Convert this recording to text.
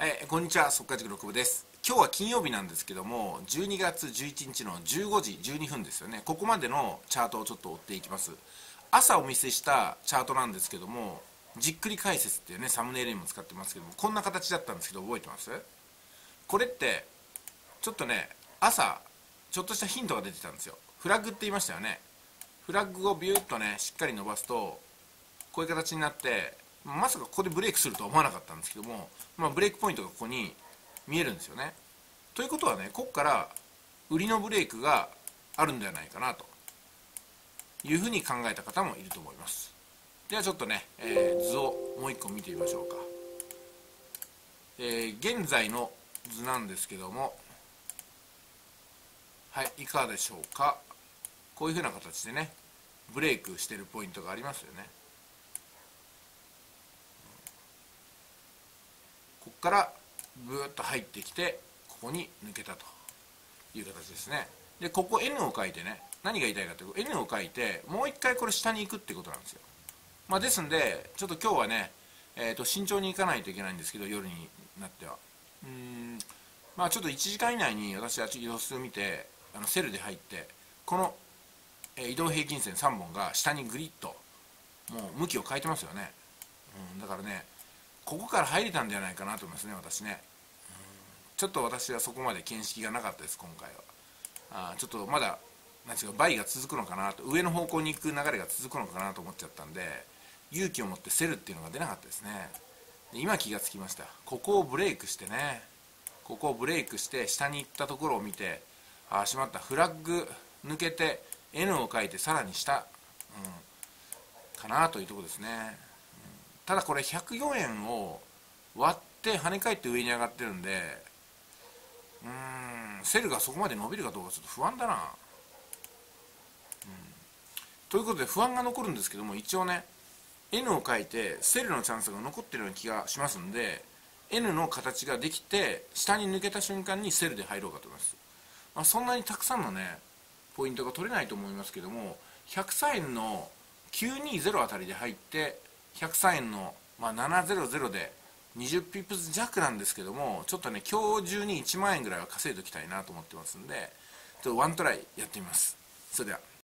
はい、こんにちは、速稼塾六部です。今日は金曜日なんですけども、12月11日の15時12分ですよね。ここまでのチャートをちょっと追っていきます。朝お見せしたチャートなんですけども、じっくり解説っていうね、サムネイルにも使ってますけども、こんな形だったんですけど、覚えてます？これって、ちょっとね、朝、ちょっとしたヒントが出てたんですよ。フラッグって言いましたよね。フラッグをビューッとね、しっかり伸ばすと、こういう形になって、まさかここでブレイクするとは思わなかったんですけども、まあ、ブレイクポイントがここに見えるんですよね。ということはねここから売りのブレイクがあるんではないかなというふうに考えた方もいると思います。ではちょっとね、えー、図をもう一個見てみましょうか。えー、現在の図なんですけどもはいいかがでしょうかこういうふうな形でねブレイクしてるポイントがありますよねこからブーッと入ってきてここに抜けたという形ですね。でここ N を書いてね何が言いたいかというと N を書いてもう一回これ下に行くってことなんですよ、まあ、ですんでちょっと今日はね、えー、と慎重に行かないといけないんですけど夜になっては。うーんまあちょっと1時間以内に私は様子を見てあのセルで入ってこの、え、移動平均線3本が下にグリッともう向きを変えてますよね、うん、だからねここから入れたんじゃないかなと思いますね私ね。ちょっと私はそこまで見識がなかったです今回は。あちょっとまだ何ですか倍が続くのかなと上の方向に行く流れが続くのかなと思っちゃったんで勇気を持ってセルっていうのが出なかったですね。で今気がつきました。ここをブレイクしてね。ここをブレイクして下に行ったところを見てああしまった。フラッグ抜けて N を書いてさらに下、うん、かなというとこですね。ただこれ104円を割って跳ね返って上に上がってるんでうーんセルがそこまで伸びるかどうかちょっと不安だな、うん、ということで不安が残るんですけども一応ね N を書いてセルのチャンスが残ってるような気がしますんで N の形ができて下に抜けた瞬間にセルで入ろうかと思います、まあ、そんなにたくさんのねポイントが取れないと思いますけども103円の920あたりで入って103円の、まあ、700で20ピップス弱なんですけどもちょっとね今日中に1万円ぐらいは稼いでおきたいなと思ってますんでちょっとワントライやってみます。それでは。